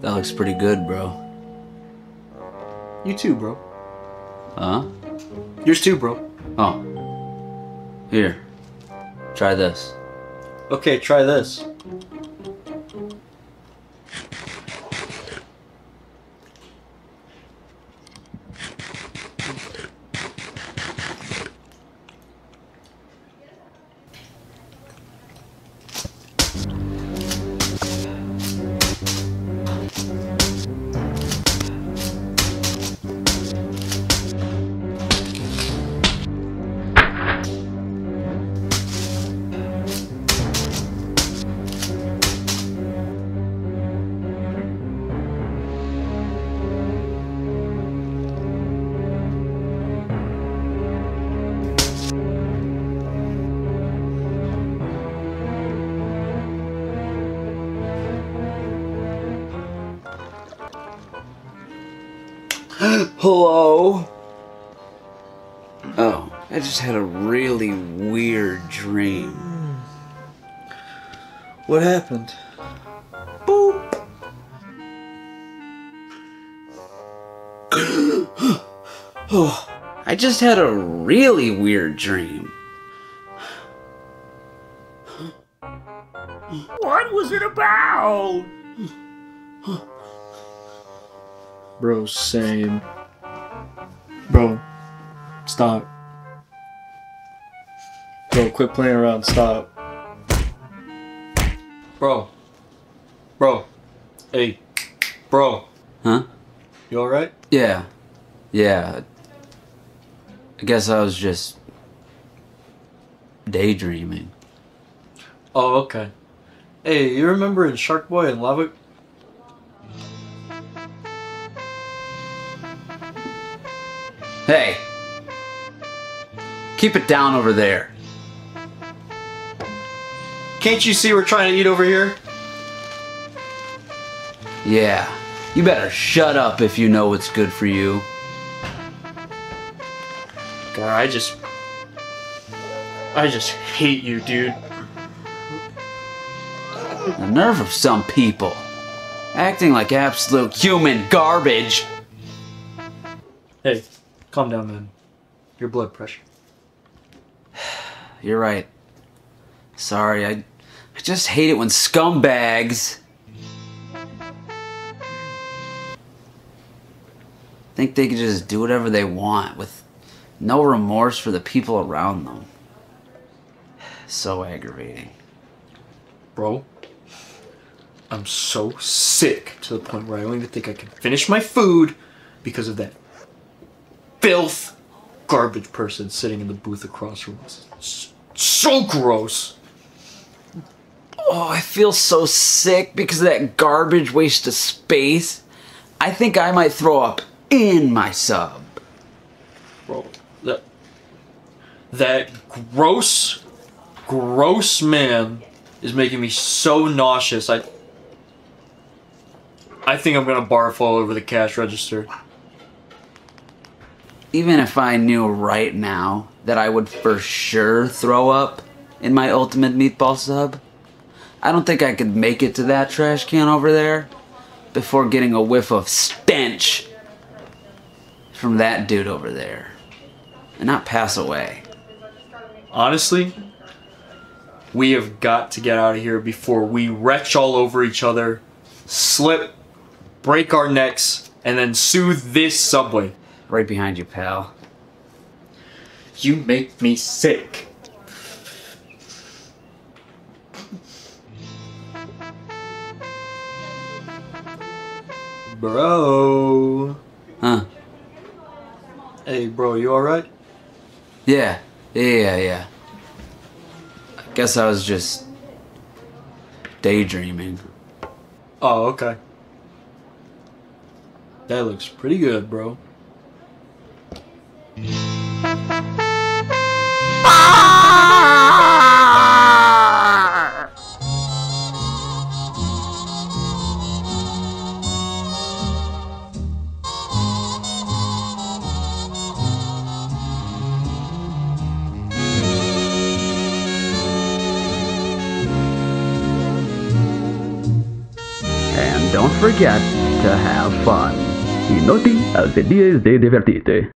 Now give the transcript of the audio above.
That looks pretty good, bro. You too, bro. Huh? Yours too, bro. Oh. Here. Try this. Okay, try this. Hello? Oh, I just had a really weird dream. Hmm. What happened? Oh, I just had a really weird dream. What was it about? Bro, same. Bro, stop. Bro, quit playing around, stop. Bro. Bro. Hey. Bro. Huh? You alright? Yeah. Yeah. I guess I was just daydreaming. Oh, okay. Hey, you remember in Shark Boy and Lava? Hey. Keep it down over there. Can't you see we're trying to eat over here? Yeah. You better shut up if you know what's good for you. God, I just. I just hate you, dude. The nerve of some people. Acting like absolute human garbage. Hey, calm down, man. Your blood pressure. You're right. Sorry, I, I just hate it when scumbags think they can just do whatever they want with no remorse for the people around them. So aggravating. Bro, I'm so sick to the point where I don't even think I can finish my food because of that filth garbage person sitting in the booth across from us. So gross. Oh, I feel so sick because of that garbage waste of space. I think I might throw up in my sub. Bro, that that gross gross man is making me so nauseous. I I think I'm gonna barf all over the cash register. Even if I knew right now that I would for sure throw up in my ultimate meatball sub, I don't think I could make it to that trash can over there before getting a whiff of stench from that dude over there and not pass away. Honestly, we have got to get out of here before we retch all over each other, slip, break our necks, and then soothe this subway. Right behind you, pal. You make me sick. Bro. Huh? Hey, bro, you alright? Yeah, yeah, yeah, yeah. I guess I was just daydreaming. Oh, okay. That looks pretty good, bro. Don't forget to have fun. Y no te olvides de divertirte.